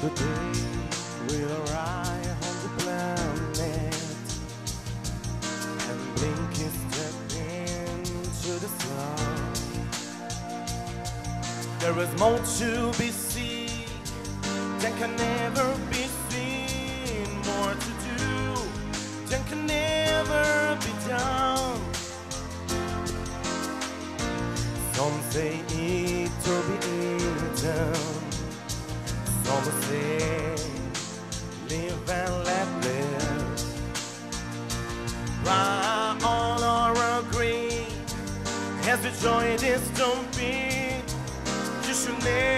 the day we'll arrive on the planet and blink is step into the sun. There is more to be seen than can never be seen, more to do than can never be done. Some say eat or be eaten. Some say live and let live. Why all are agree as we join this stampede? You should never take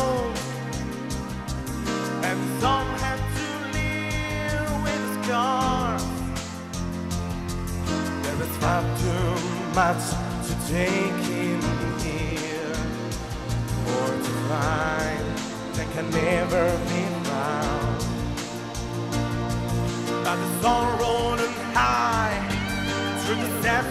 Far too much to take in here or to find that can never be found. But the sun rolling high through the sapphire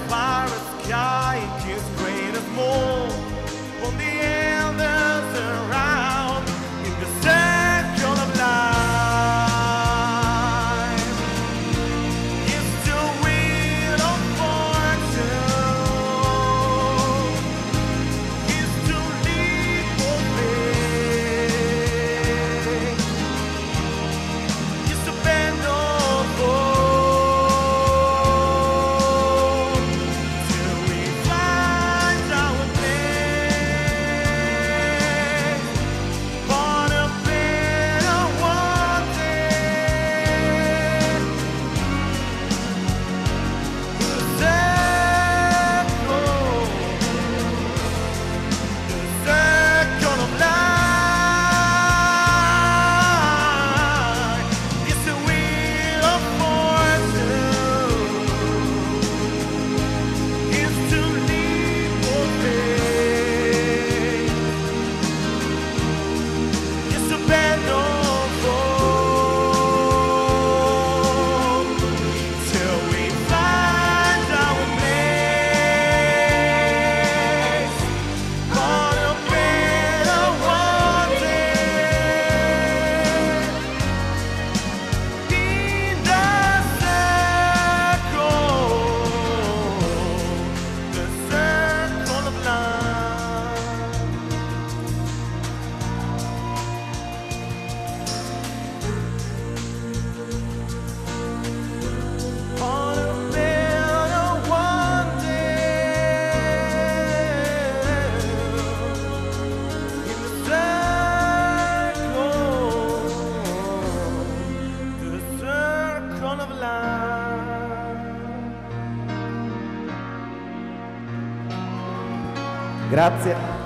Grazie.